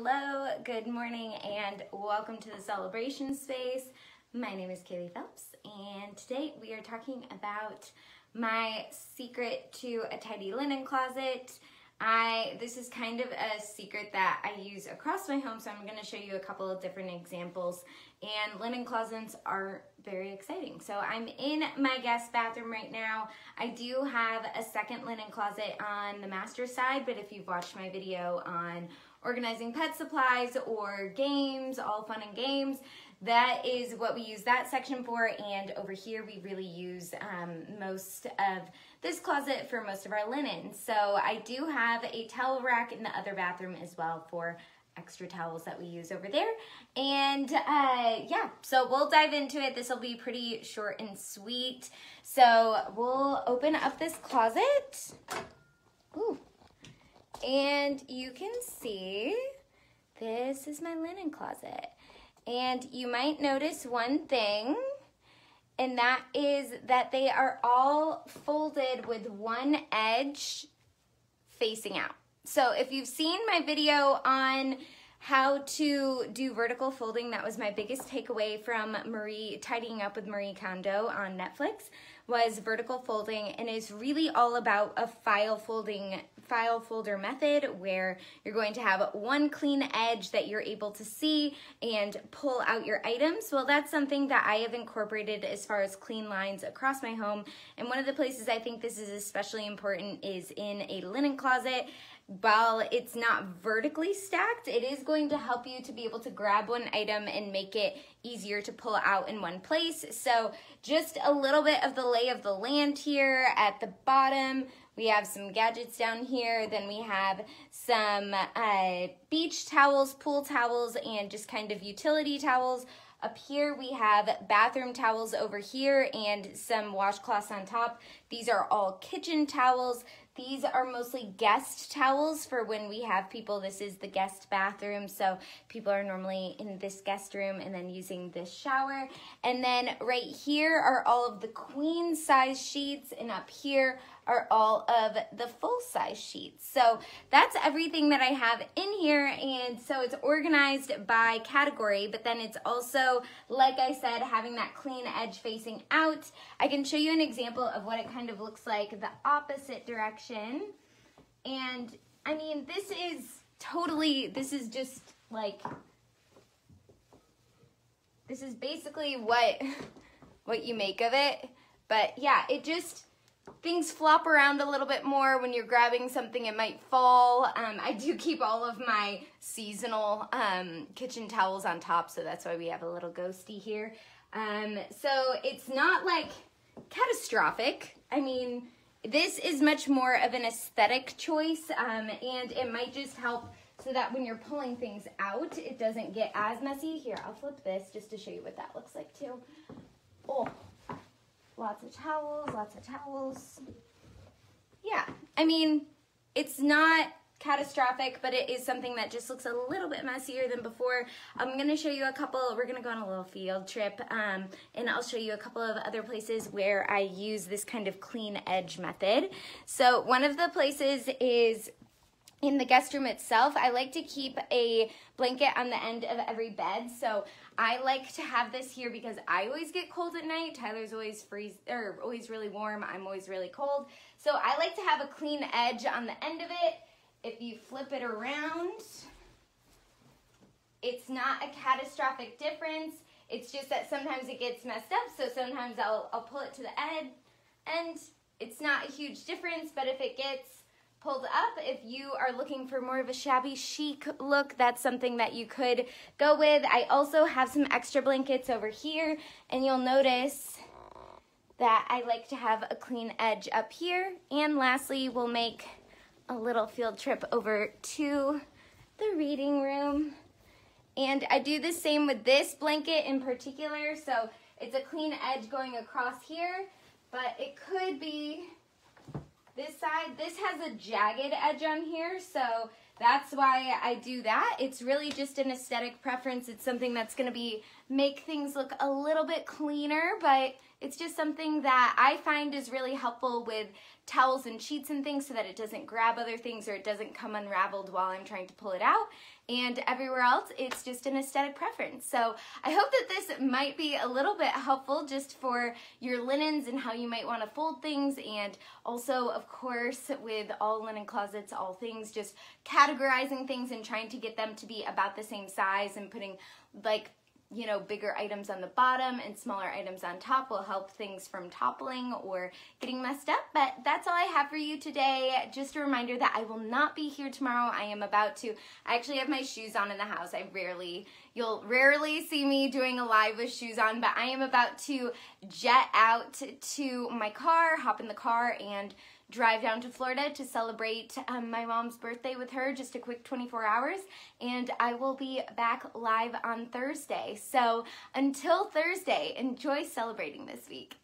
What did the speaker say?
Hello, good morning, and welcome to the celebration space. My name is Kaylee Phelps, and today we are talking about my secret to a tidy linen closet. I This is kind of a secret that I use across my home, so I'm going to show you a couple of different examples. And linen closets are very exciting. So I'm in my guest bathroom right now. I do have a second linen closet on the master side, but if you've watched my video on organizing pet supplies or games, all fun and games, that is what we use that section for. And over here, we really use um, most of this closet for most of our linen. So I do have a towel rack in the other bathroom as well for extra towels that we use over there. And uh, yeah, so we'll dive into it. This will be pretty short and sweet. So we'll open up this closet. Ooh. And you can see this is my linen closet. And you might notice one thing, and that is that they are all folded with one edge facing out. So if you've seen my video on how to do vertical folding, that was my biggest takeaway from Marie, Tidying Up with Marie Kondo on Netflix, was vertical folding and is really all about a file folding file folder method where you're going to have one clean edge that you're able to see and pull out your items. Well, that's something that I have incorporated as far as clean lines across my home. And one of the places I think this is especially important is in a linen closet while it's not vertically stacked, it is going to help you to be able to grab one item and make it easier to pull out in one place. So just a little bit of the lay of the land here at the bottom. We have some gadgets down here. Then we have some uh, beach towels, pool towels, and just kind of utility towels. Up here we have bathroom towels over here and some washcloths on top. These are all kitchen towels. These are mostly guest towels for when we have people. This is the guest bathroom, so people are normally in this guest room and then using this shower. And then right here are all of the queen size sheets, and up here are all of the full size sheets. So that's everything that I have in here. And so it's organized by category, but then it's also, like I said, having that clean edge facing out. I can show you an example of what it kind of looks like the opposite direction. And I mean, this is totally, this is just like, this is basically what, what you make of it. But yeah, it just, things flop around a little bit more when you're grabbing something it might fall. Um, I do keep all of my seasonal um, kitchen towels on top so that's why we have a little ghosty here. Um, so it's not like catastrophic. I mean this is much more of an aesthetic choice um, and it might just help so that when you're pulling things out it doesn't get as messy. Here I'll flip this just to show you what that looks like too. Oh Lots of towels, lots of towels. Yeah, I mean, it's not catastrophic, but it is something that just looks a little bit messier than before. I'm to show you a couple, we're to go on a little field trip, um, and I'll show you a couple of other places where I use this kind of clean edge method. So one of the places is in the guest room itself, I like to keep a blanket on the end of every bed. So I like to have this here because I always get cold at night. Tyler's always freeze or always really warm. I'm always really cold. So I like to have a clean edge on the end of it. If you flip it around, it's not a catastrophic difference. It's just that sometimes it gets messed up. So sometimes I'll, I'll pull it to the end and it's not a huge difference, but if it gets pulled up. If you are looking for more of a shabby chic look, that's something that you could go with. I also have some extra blankets over here, and you'll notice that I like to have a clean edge up here. And lastly, we'll make a little field trip over to the reading room. And I do the same with this blanket in particular. So it's a clean edge going across here, but it could be this side, this has a jagged edge on here, so that's why I do that. It's really just an aesthetic preference. It's something that's gonna be make things look a little bit cleaner, but It's just something that I find is really helpful with towels and sheets and things so that it doesn't grab other things or it doesn't come unraveled while I'm trying to pull it out. And everywhere else, it's just an aesthetic preference. So I hope that this might be a little bit helpful just for your linens and how you might want to fold things. And also, of course, with all linen closets, all things, just categorizing things and trying to get them to be about the same size and putting like you know, bigger items on the bottom and smaller items on top will help things from toppling or getting messed up. But that's all I have for you today. Just a reminder that I will not be here tomorrow. I am about to, I actually have my shoes on in the house. I rarely, you'll rarely see me doing a live with shoes on, but I am about to jet out to my car, hop in the car and drive down to Florida to celebrate um, my mom's birthday with her, just a quick 24 hours, and I will be back live on Thursday. So until Thursday, enjoy celebrating this week.